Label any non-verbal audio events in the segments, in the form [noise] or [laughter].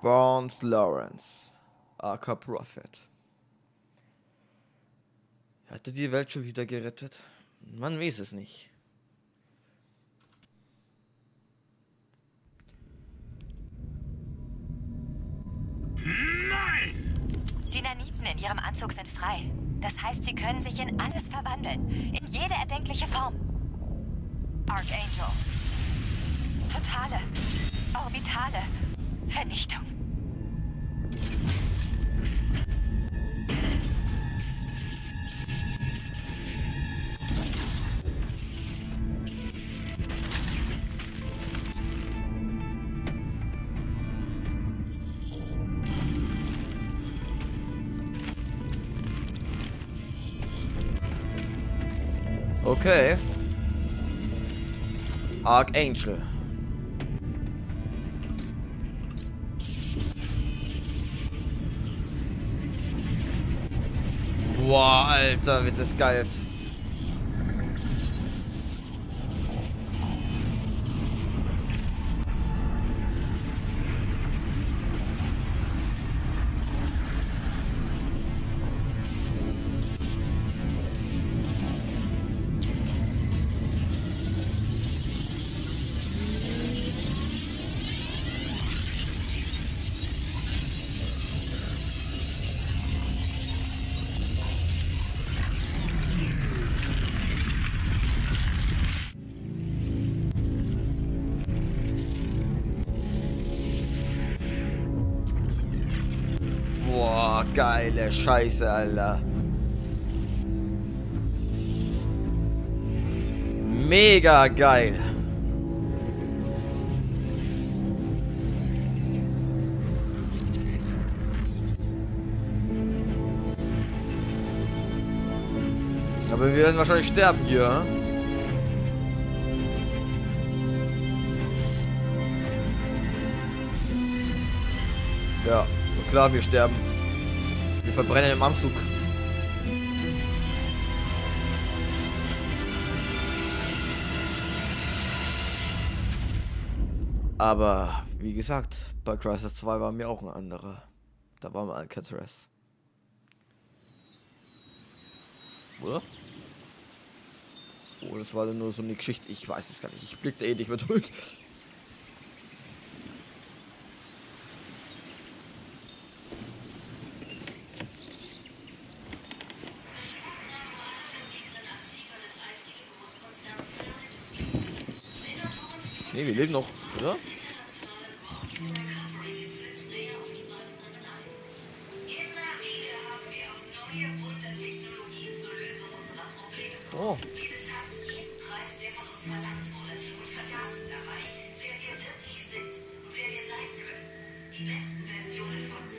Barnes Lawrence, aka Prophet. Hatte die Welt schon wieder gerettet? Man weiß es nicht. Nein! Die Naniten in ihrem Anzug sind frei. Das heißt, sie können sich in alles verwandeln. In jede erdenkliche Form. Archangel. Totale. Orbitale. Vernichtung. Okay. Archangel. Boah, Alter, wird das geil jetzt. Geile Scheiße, Alter. Mega geil. Aber wir werden wahrscheinlich sterben hier. hm? Ja, klar, wir sterben. Verbrennen im Anzug. Aber, wie gesagt, bei Crisis 2 war mir auch ein anderer. Da war mal Alcatraz. Oder? Oh, das war nur so eine Geschichte. Ich weiß es gar nicht. Ich blickte eh nicht mehr durch. Nee, wir leben noch, oder? Oh.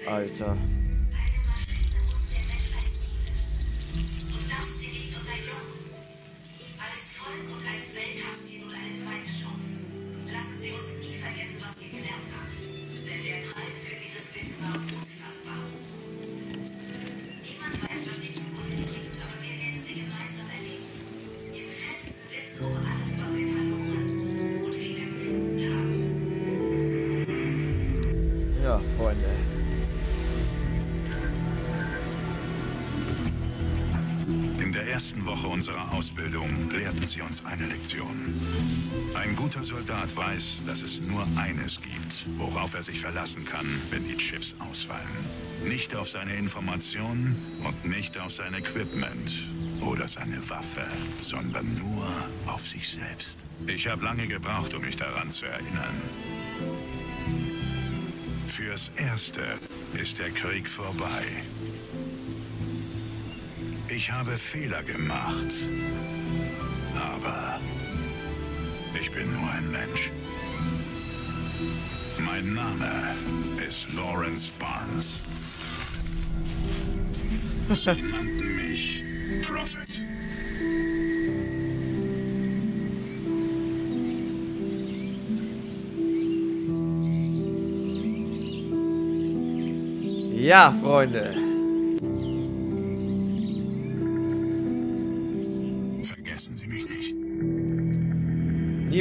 Alter. Ersten Woche unserer Ausbildung lehrten sie uns eine Lektion. Ein guter Soldat weiß, dass es nur eines gibt, worauf er sich verlassen kann, wenn die Chips ausfallen. Nicht auf seine Informationen und nicht auf sein Equipment oder seine Waffe, sondern nur auf sich selbst. Ich habe lange gebraucht, um mich daran zu erinnern. Fürs Erste ist der Krieg vorbei. Ich habe Fehler gemacht. Aber ich bin nur ein Mensch. Mein Name ist Lawrence Barnes. Sie nannten mich Prophet. Ja, Freunde.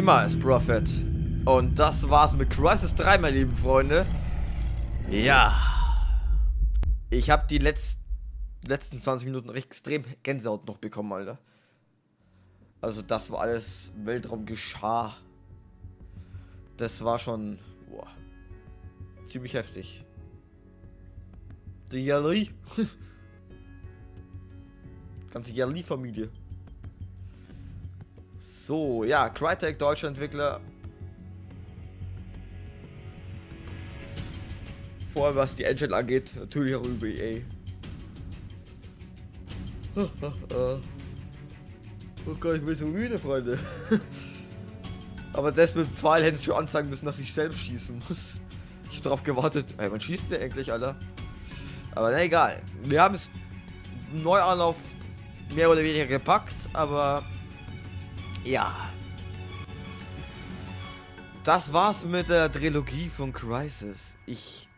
Niemals, Prophet. Und das war's mit Crisis 3, meine lieben Freunde. Ja. Ich habe die letzt, letzten 20 Minuten extrem Gänsehaut noch bekommen, Alter. Also das war alles Weltraumgeschah. Das war schon boah, ziemlich heftig. Die Yali. [laughs] Ganze Yali-Familie. So, ja, Crytek, deutscher Entwickler. Vor allem was die Engine angeht, natürlich auch über EA. [laughs] Oh Gott, ich bin so müde, Freunde. [laughs] Aber das mit dem Pfeil hätte es schon anzeigen müssen, dass ich selbst schießen muss. Ich habe darauf gewartet. Ey, wann schießt der eigentlich, Alter? Aber na egal. Wir haben es Neuanlauf mehr oder weniger gepackt, aber ja. Das war's mit der Trilogie von Crisis. Ich.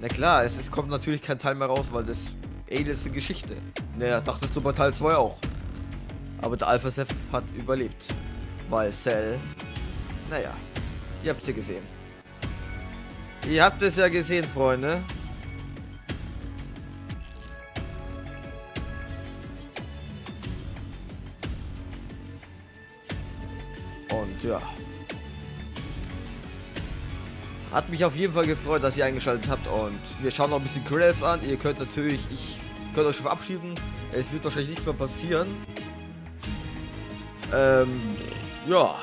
Na klar, es, es kommt natürlich kein Teil mehr raus, weil das das ist eine Geschichte. Naja, dachtest du bei Teil 2 auch. Aber der Alpha Seth hat überlebt. Weil Cell. Naja, ihr habt es ja gesehen. Ihr habt es ja gesehen, Freunde. Ja. Hat mich auf jeden Fall gefreut, dass ihr eingeschaltet habt und wir schauen noch ein bisschen Credits an. Ihr könnt natürlich, ich könnt euch schon verabschieden. Es wird wahrscheinlich nichts mehr passieren. Ähm, ja.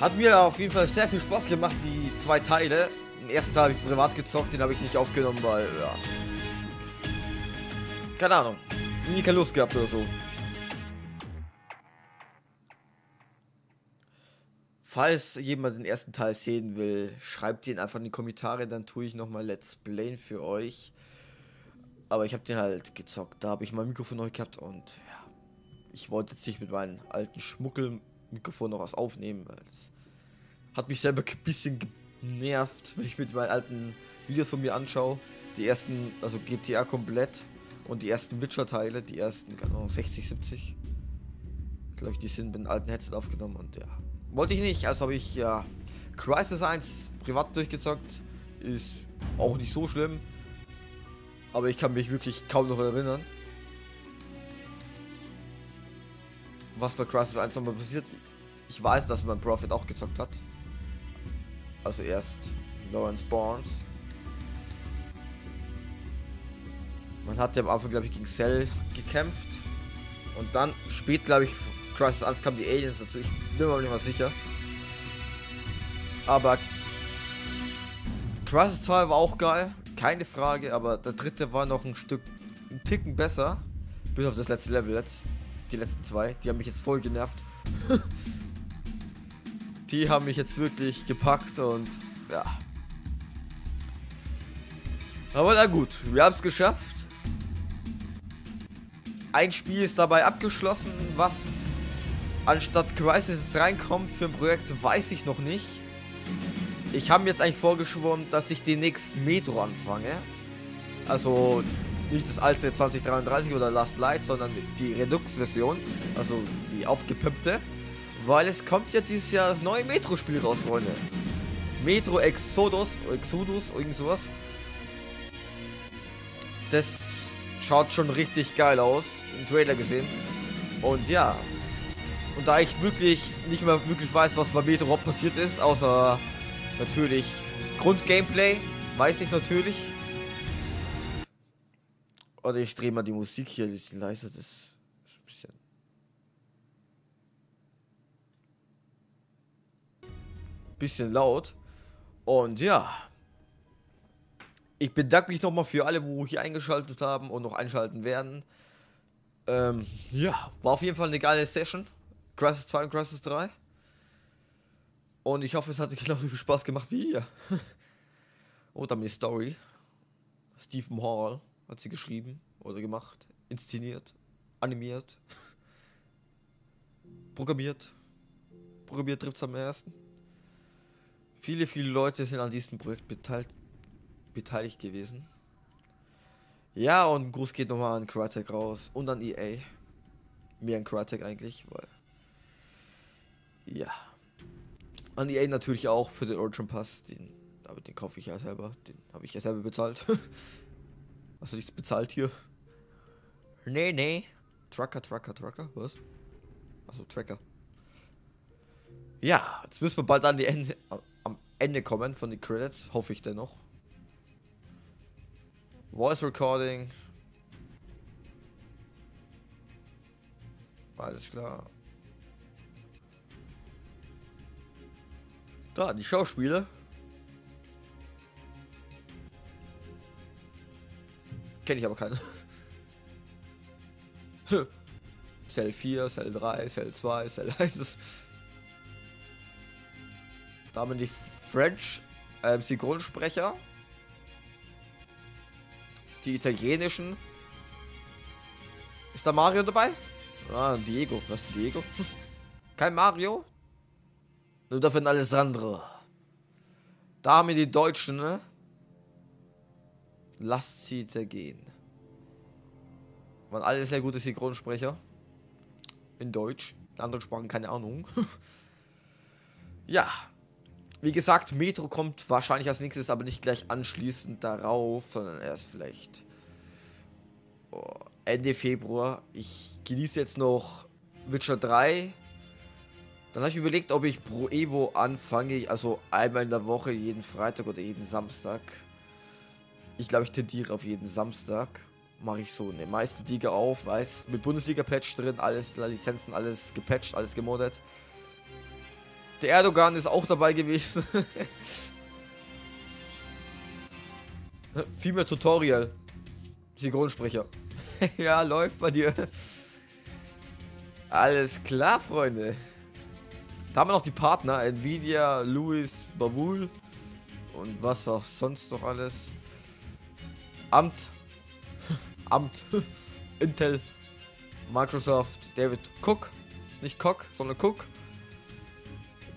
Hat mir auf jeden Fall sehr viel Spaß gemacht, die zwei Teile. Den ersten Teil habe ich privat gezockt, den habe ich nicht aufgenommen, weil, ja. Keine Ahnung. Nie keine Lust gehabt oder so. Falls jemand den ersten Teil sehen will, schreibt ihn einfach in die Kommentare, dann tue ich nochmal Let's Play für euch. Aber ich habe den halt gezockt. Da habe ich mein Mikrofon neu gehabt und ja, ich wollte jetzt nicht mit meinem alten Schmuckelmikrofon noch was aufnehmen. Das hat mich selber ein bisschen genervt, wenn ich mit meinen alten Videos von mir anschaue. Die ersten, also GTA komplett und die ersten Witcher-Teile, die ersten, keine Ahnung, 60, 70. Glaube ich, die sind mit einem alten Headset aufgenommen und ja. Wollte ich nicht, also habe ich ja Crisis 1 privat durchgezockt. Ist auch nicht so schlimm. Aber ich kann mich wirklich kaum noch erinnern. Was bei Crisis 1 nochmal passiert. Ich weiß, dass mein Prophet auch gezockt hat. Also erst Lawrence Barnes. Man hat ja am Anfang, glaube ich, gegen Cell gekämpft. Und dann spät, glaube ich, Crisis 1 kamen die Aliens dazu. Ich bin mir nicht mal sicher. Aber Crisis 2 war auch geil, keine Frage, aber der dritte war noch ein Stück, ein Ticken besser. Bis auf das letzte Level jetzt. Die letzten zwei, die haben mich jetzt voll genervt. [laughs] die haben mich jetzt wirklich gepackt und ja. Aber na gut, wir haben es geschafft. Ein Spiel ist dabei abgeschlossen, was anstatt Crisis jetzt reinkommt für ein Projekt, weiß ich noch nicht. Ich habe mir jetzt eigentlich vorgeschworen, dass ich demnächst Metro anfange. Also nicht das alte 2033 oder Last Light, sondern die Redux-Version. Also die aufgepimpte. Weil es kommt ja dieses Jahr das neue Metro-Spiel raus, Freunde. Metro Exodus, Exodus, irgend sowas. Das schaut schon richtig geil aus. Im Trailer gesehen. Und ja, und da ich wirklich nicht mehr wirklich weiß, was bei Metro überhaupt passiert ist, außer natürlich Grundgameplay, weiß ich natürlich. Oder ich drehe mal die Musik hier ein bisschen leiser, das ist ein bisschen. Bisschen laut. Und ja. Ich bedanke mich nochmal für alle, wo hier eingeschaltet haben und noch einschalten werden. Ähm, ja, war auf jeden Fall eine geile Session. Crisis 2 und Crisis 3. Und ich hoffe, es hat genauso viel Spaß gemacht wie ihr. [laughs] und dann die Story. Stephen Hall hat sie geschrieben oder gemacht, inszeniert, animiert, [laughs] programmiert. Programmiert trifft es am ersten. Viele, viele Leute sind an diesem Projekt beteiligt, beteiligt gewesen. Ja, und Gruß geht nochmal an Crytek raus und an EA. Mehr an Crytek eigentlich, weil ja. An EA natürlich auch für den Origin Pass. Den, aber den kaufe ich ja selber. Den habe ich ja selber bezahlt. [laughs] Hast du nichts bezahlt hier? Nee, nee. Trucker, Trucker, Trucker, was? Achso, Tracker. Ja, jetzt müssen wir bald an die Ende, am Ende kommen von den Credits, hoffe ich dennoch. Voice Recording. Alles klar. Da, die Schauspieler. Kenne ich aber keine. [laughs] Cell 4, Cell 3, Cell 2, Cell 1. Da haben wir die French äh, Synchronsprecher. Die italienischen. Ist da Mario dabei? Ah, Diego. Was ist Diego? [laughs] Kein Mario? Nur dafür ein Alessandro. Da haben wir die Deutschen, ne? Lasst sie zergehen. Waren alle sehr gute Synchronsprecher. In Deutsch. In anderen Sprachen keine Ahnung. [laughs] ja. Wie gesagt, Metro kommt wahrscheinlich als nächstes, aber nicht gleich anschließend darauf, sondern erst vielleicht oh, Ende Februar. Ich genieße jetzt noch Witcher 3. Dann habe ich überlegt, ob ich Pro Evo anfange, also einmal in der Woche, jeden Freitag oder jeden Samstag. Ich glaube, ich tendiere auf jeden Samstag. Mache ich so eine Meisterliga auf, weiß, mit Bundesliga-Patch drin, alles, Lizenzen, alles gepatcht, alles gemoddet. Der Erdogan ist auch dabei gewesen. [laughs] Viel mehr Tutorial. Synchronsprecher. [laughs] ja, läuft bei dir. Alles klar, Freunde. Da haben wir noch die Partner. Nvidia, Louis, Babul. Und was auch sonst noch alles. Amt. [laughs] Amt. [laughs] Intel. Microsoft. David Cook. Nicht Cook, sondern Cook.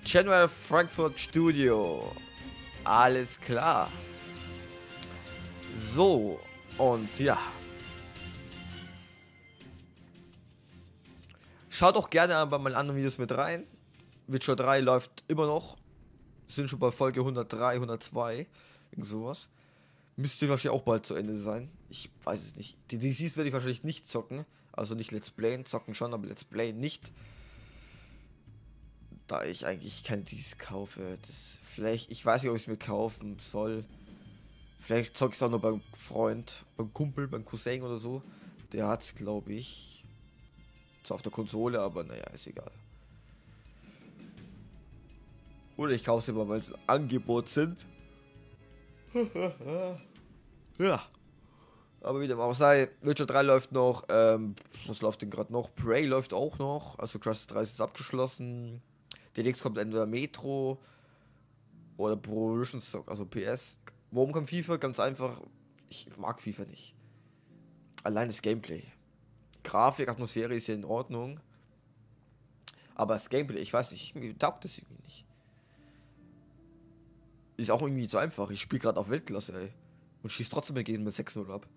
General Frankfurt Studio. Alles klar. So. Und ja. Schaut doch gerne bei meinen anderen Videos mit rein. Witcher 3 läuft immer noch. Sind schon bei Folge 103, 102. Irgend sowas. Müsste wahrscheinlich auch bald zu Ende sein. Ich weiß es nicht. Die DCs werde ich wahrscheinlich nicht zocken. Also nicht Let's Playen, zocken schon, aber Let's Play nicht. Da ich eigentlich keine DCs kaufe. Das vielleicht, ich weiß nicht, ob ich es mir kaufen soll. Vielleicht zocke ich es auch nur beim Freund, beim Kumpel, beim Cousin oder so. Der hat es, glaube ich. Zwar auf der Konsole, aber naja, ist egal. Oder ich kaufe sie mal, weil sie ein Angebot sind. [laughs] ja. Aber wie dem auch sei, Witcher 3 läuft noch. Ähm, was läuft denn gerade noch? Prey läuft auch noch. Also Crysis 3 ist abgeschlossen. Demnächst kommt entweder Metro oder Pro Evolution Stock, also PS. Warum kommt FIFA? Ganz einfach. Ich mag FIFA nicht. Allein das Gameplay. Grafik, Atmosphäre ist ja in Ordnung. Aber das Gameplay, ich weiß nicht, mir taugt das irgendwie nicht. Ist auch irgendwie zu einfach. Ich spiele gerade auf Weltklasse, ey. Und schieße trotzdem dagegen mit 6-0 ab.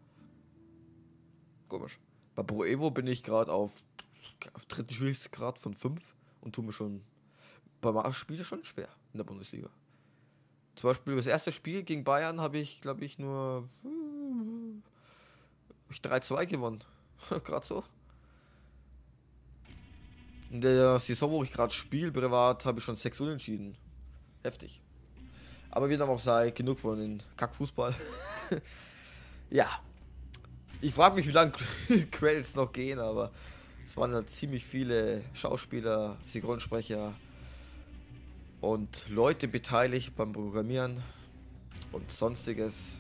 Komisch. Bei Pro Evo bin ich gerade auf, auf dritten Schwierigkeitsgrad von 5 und tue mir schon beim Spiel schon schwer in der Bundesliga. Zum Beispiel das erste Spiel gegen Bayern habe ich, glaube ich, nur ich 3-2 gewonnen. [laughs] gerade so. In der Saison, wo ich gerade spiele, privat, habe ich schon 6 Unentschieden. Heftig. Aber wie dem auch sei, genug von den Kackfußball. [laughs] ja. Ich frage mich, wie lange Credits [laughs] noch gehen, aber es waren halt ziemlich viele Schauspieler, Synchronsprecher und Leute beteiligt beim Programmieren und sonstiges.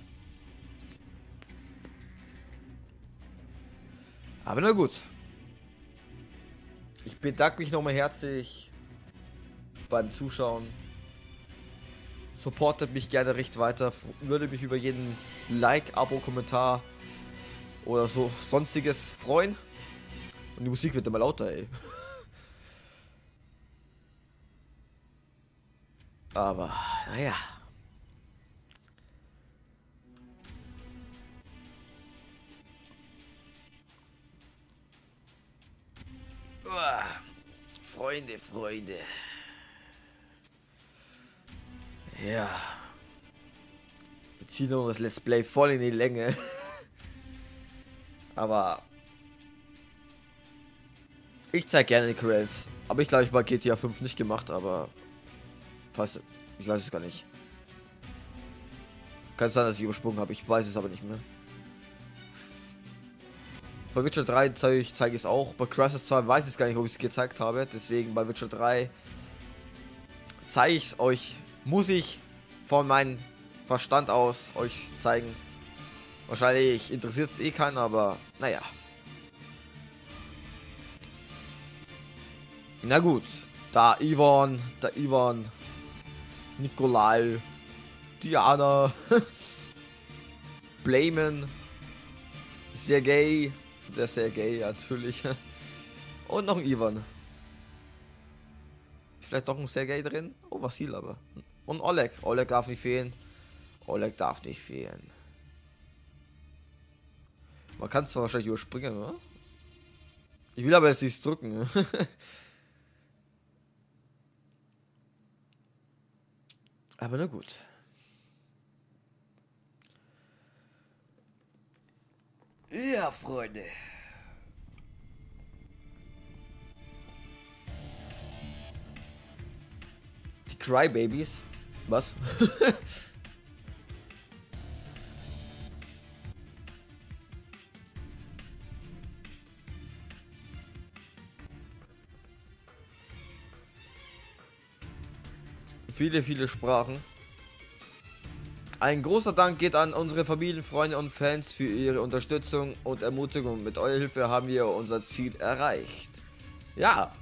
Aber na gut. Ich bedanke mich nochmal herzlich beim Zuschauen. Supportet mich gerne recht weiter. Würde mich über jeden Like, Abo, Kommentar oder so sonstiges freuen. Und die Musik wird immer lauter, ey. [laughs] Aber, naja. Freunde, Freunde. Ja. Wir ziehen das Let's Play voll in die Länge. [laughs] Aber ich zeige gerne die Credits. Aber ich glaube, ich bei GTA 5 nicht gemacht, aber fast. Ich weiß es gar nicht. Kann sein, dass ich übersprungen habe. Ich weiß es aber nicht mehr. Bei Witcher 3 zeige ich, zeige es auch. Bei Crisis 2 weiß ich gar nicht, ob ich es gezeigt habe. Deswegen bei Witcher 3 zeige ich es euch. Muss ich von meinem Verstand aus euch zeigen. Wahrscheinlich interessiert es eh keinen, aber naja. Na gut, da Ivan, da Ivan, Nikolai, Diana, [laughs] Blamen, Sergei, der Sergei natürlich. [laughs] Und noch ein Ivan. Ist vielleicht noch ein Sergei drin? Oh, Vasil aber. Und Oleg. Oleg darf nicht fehlen. Oleg darf nicht fehlen. Man kann es wahrscheinlich überspringen, oder? Ich will aber jetzt nichts drücken. [laughs] Aber na gut. Ja, Freunde. Die Crybabies. Was? [laughs] viele, viele Sprachen. Ein großer Dank geht an unsere Familien, Freunde und Fans für ihre Unterstützung und Ermutigung. Mit eurer Hilfe haben wir unser Ziel erreicht. Ja,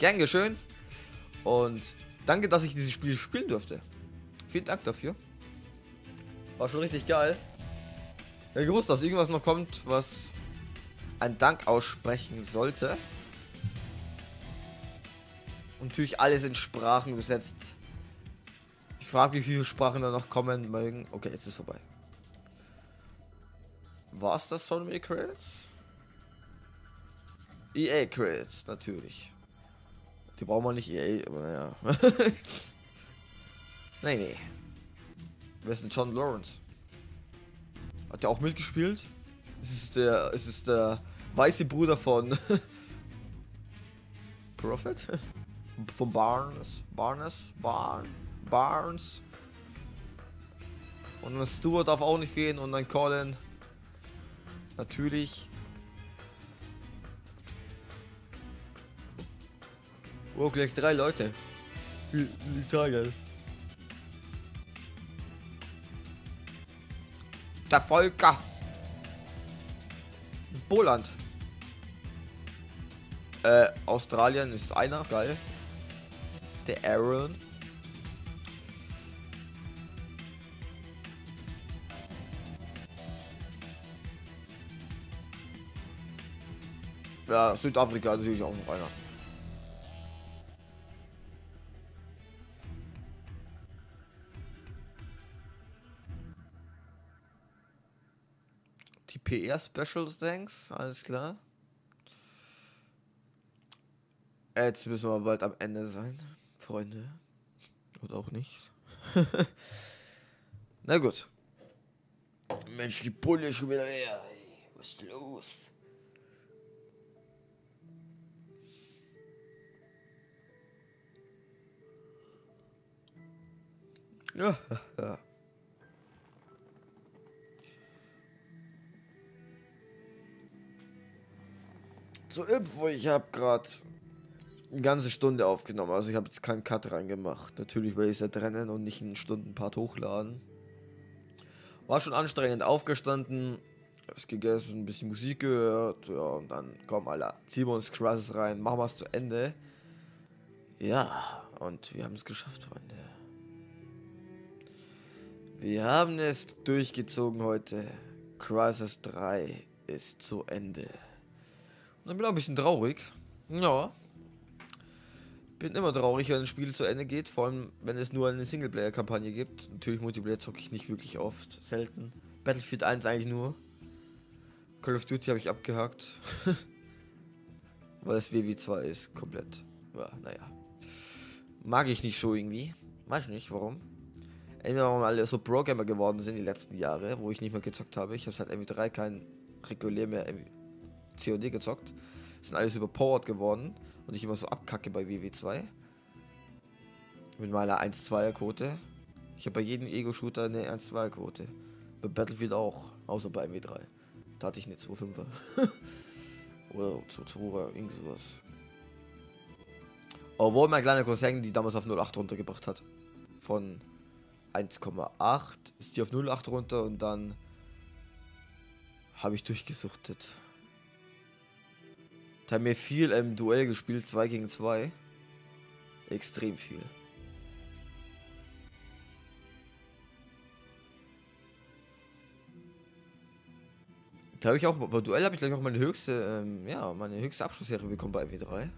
gern geschehen. Und danke, dass ich dieses Spiel spielen durfte. Vielen Dank dafür. War schon richtig geil. Ja, gewusst, dass irgendwas noch kommt, was ein Dank aussprechen sollte. Und natürlich alles in Sprachen übersetzt. Ich frage mich, wie viele Sprachen da noch kommen mögen. Okay, jetzt ist vorbei. War es das von mir Credits? EA Credits, natürlich. Die brauchen wir nicht EA, aber naja. [laughs] nee, nee. Wer ist denn John Lawrence? Hat der auch mitgespielt? Es ist der, es ist der weiße Bruder von [laughs] Prophet? Von Barnes, Barnes, Barnes. Barnes. Und ein Stuart darf auch nicht fehlen und ein Colin. Natürlich. Oh, gleich drei Leute. Italien. Der Volker. Poland. Äh, Australien ist einer, geil. Der Aaron. Ja, Südafrika natürlich auch noch einer. Die PR Specials, thanks, alles klar. Jetzt müssen wir bald am Ende sein, Freunde. Oder auch nicht. Na gut. Mensch, die Pulle ist schon wieder her. Was ist los? Ja, ja. Zur Info, ich habe gerade eine ganze Stunde aufgenommen. Also ich habe jetzt keinen Cut reingemacht. Natürlich werde ich es ja trennen und nicht einen Stundenpart hochladen. War schon anstrengend aufgestanden, was gegessen, ein bisschen Musik gehört. Ja, und dann kommen alle, ziehen wir uns Crasses rein, machen wir es zu Ende. Ja, und wir haben es geschafft, Freunde. Wir haben es durchgezogen heute. Crisis 3 ist zu Ende. Dann bin ich ein bisschen traurig. Ja. Bin immer traurig, wenn ein Spiel zu Ende geht. Vor allem, wenn es nur eine Singleplayer-Kampagne gibt. Natürlich Multiplayer zocke ich nicht wirklich oft. Selten. Battlefield 1 eigentlich nur. Call of Duty habe ich abgehakt. [laughs] Weil es WW2 ist. Komplett. Ja, naja. Mag ich nicht so irgendwie. Weiß nicht warum. Entweder weil alle so Pro-Gamer geworden sind die letzten Jahre, wo ich nicht mehr gezockt habe. Ich habe seit MW3 kein regulär mehr COD gezockt. Sind alles überpowered geworden und ich immer so abkacke bei WW2. Mit meiner 1-2er-Quote. Ich habe bei jedem Ego-Shooter eine 1-2er-Quote. Bei Battlefield auch, außer bei MW3. Da hatte ich eine 2-5er. [laughs] Oder 2-2er, irgend sowas. Obwohl mein kleiner Cousin die damals auf 0,8 runtergebracht hat. Von 1,8 ist die auf 0,8 runter und dann habe ich durchgesuchtet. Da haben wir viel im Duell gespielt, 2 gegen 2. Extrem viel. Da habe ich auch, bei Duell habe ich gleich auch meine höchste, ähm, ja, meine höchste Abschlussserie bekommen bei W3.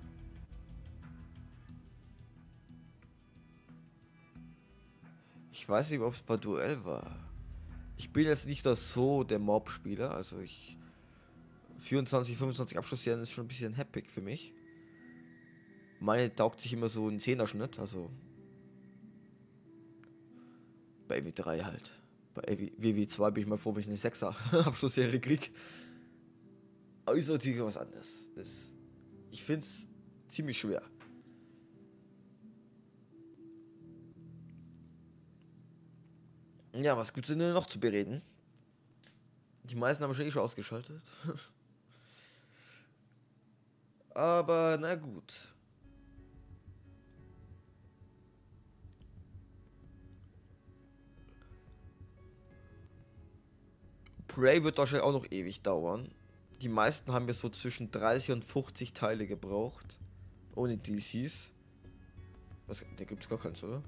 Ich weiß nicht, ob es bei Duell war. Ich bin jetzt nicht so der Mob-Spieler, also ich 24, 25 Abschlussserien ist schon ein bisschen happy für mich. Meine taugt sich immer so ein 10er Schnitt, also bei W3 halt. Bei WW2 bin ich mal froh, wenn ich eine 6er [laughs] Abschlussserie krieg. Aber ist natürlich was anderes. Das, ich finde es ziemlich schwer. Ja, was gibt's denn noch zu bereden? Die meisten haben schon eh schon ausgeschaltet. [laughs] Aber na gut. Prey wird wahrscheinlich auch noch ewig dauern. Die meisten haben ja so zwischen 30 und 50 Teile gebraucht. Ohne DLCs. Was, da gibt es gar keins, oder?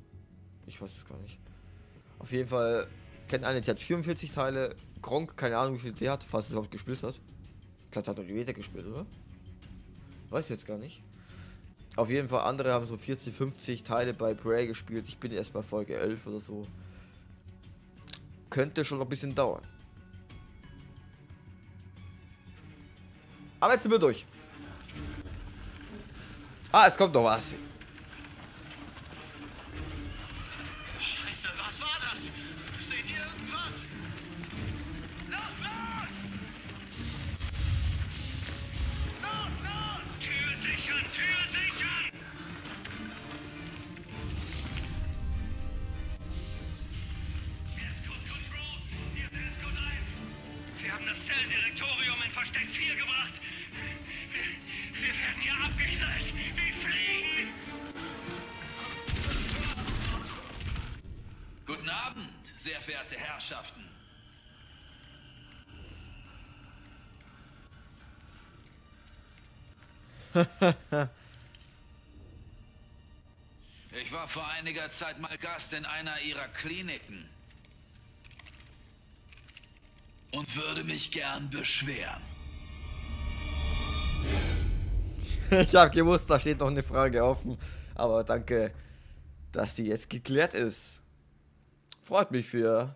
Ich weiß es gar nicht. Auf jeden Fall kennt eine, die hat 44 Teile. Gronk, keine Ahnung, wie viel der hat, falls es überhaupt gespielt hat. Ich glaube, hat noch die Beta gespielt, oder? Weiß jetzt gar nicht. Auf jeden Fall, andere haben so 40, 50 Teile bei Prey gespielt. Ich bin erst bei Folge 11 oder so. Könnte schon noch ein bisschen dauern. Aber jetzt sind wir durch. Ah, es kommt noch was. Ich war vor einiger Zeit mal Gast in einer ihrer Kliniken und würde mich gern beschweren. [laughs] Ich habe gewusst, da steht noch eine Frage offen. Aber danke, dass die jetzt geklärt ist. Freut mich für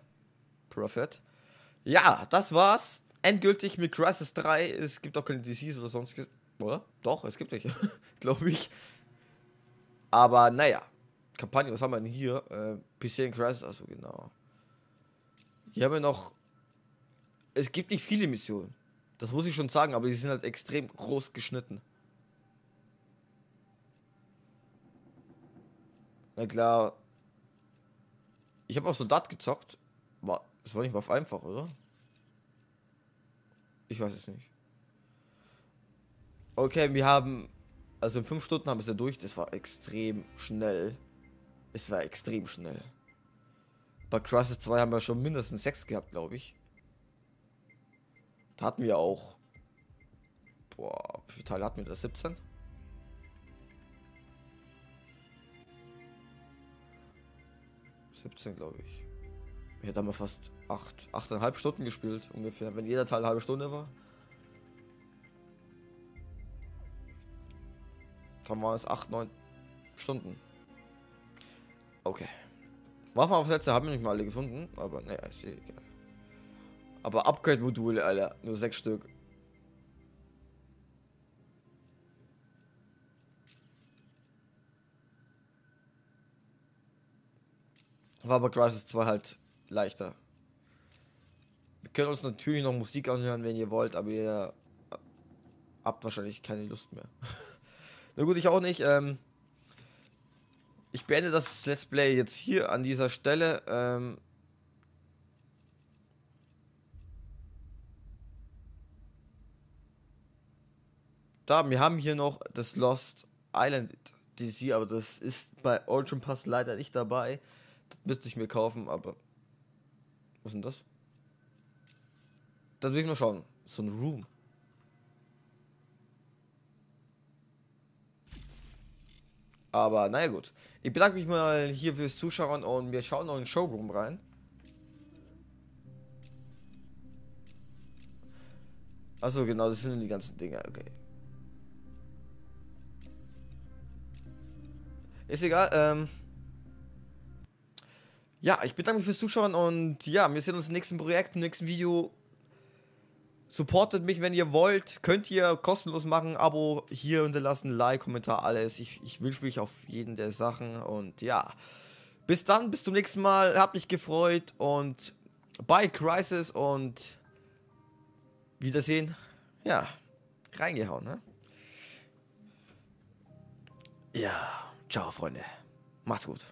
Prophet. Ja, das war's. Endgültig mit Crisis 3. Es gibt auch keine DCs oder sonst. Oder? Doch, es gibt welche. [laughs] Glaube ich. Aber naja. Kampagne, was haben wir denn hier? Äh, PC in Crisis, also genau. Hier haben wir noch. Es gibt nicht viele Missionen. Das muss ich schon sagen, aber die sind halt extrem groß geschnitten. Na klar. Ich habe auch Soldat gezockt. War, das war nicht mal auf einfach, oder? Ich weiß es nicht. Okay, wir haben. Also in 5 Stunden haben wir es ja durch. Das war extrem schnell. Es war extrem schnell. Bei Crisis 2 haben wir schon mindestens 6 gehabt, glaube ich. Da hatten wir auch. Boah, wie viele Teile hatten wir da? 17? glaube ich. Wir hätten wir fast 8, 8,5 Stunden gespielt, ungefähr, wenn jeder Teil eine halbe Stunde war. Dann waren es 8, 9 Stunden. Okay. Waffenaufsätze haben wir nicht mal alle gefunden, aber naja, ist eh egal. Aber Upgrade-Module, Alter, nur 6 Stück. War aber Crisis 2 halt leichter. Wir können uns natürlich noch Musik anhören, wenn ihr wollt, aber ihr habt wahrscheinlich keine Lust mehr. [laughs] Na gut, ich auch nicht. Ähm, ich beende das Let's Play jetzt hier an dieser Stelle. Ähm, da, wir haben hier noch das Lost Island DC, aber das ist bei Origin Pass leider nicht dabei. Das müsste ich mir kaufen, aber. Was ist denn das? Da will ich mal schauen. So ein Room. Aber naja gut. Ich bedanke mich mal hier fürs Zuschauen und wir schauen noch in den Showroom rein. Also genau, das sind die ganzen Dinge, okay. Ist egal, ähm. Ja, ich bedanke mich fürs Zuschauen und ja, wir sehen uns im nächsten Projekt, im nächsten Video. Supportet mich, wenn ihr wollt. Könnt ihr kostenlos machen. Abo hier hinterlassen, Like, Kommentar, alles. Ich, ich wünsche mich auf jeden der Sachen. Und ja, bis dann, bis zum nächsten Mal. Hat mich gefreut. Und bye, Crisis. Und Wiedersehen. Ja, reingehauen, ne? Ja, ciao, Freunde. Macht's gut.